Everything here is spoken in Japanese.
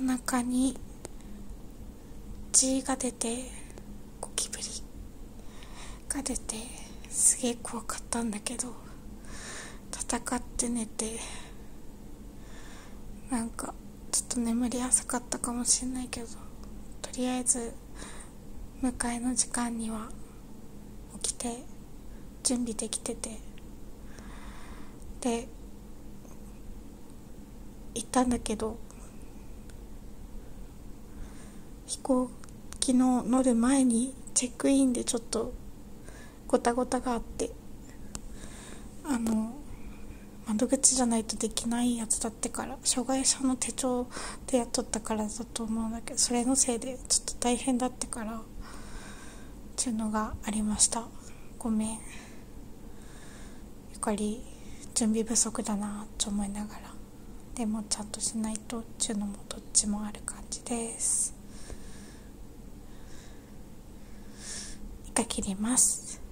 夜中に血が出てゴキブリが出てすげえ怖かったんだけど戦って寝てなんかちょっと眠り浅かったかもしれないけどとりあえず迎えの時間には起きて準備できててで行ったんだけど飛行機の乗る前にチェックインでちょっとごたごたがあってあの窓口じゃないとできないやつだってから障害者の手帳でやっとったからだと思うんだけどそれのせいでちょっと大変だってからっていうのがありました。ごめん。ゆかり準備不足だなって思いながらでもちゃんとしないとっていうのもどっちもある感じです。回切ります。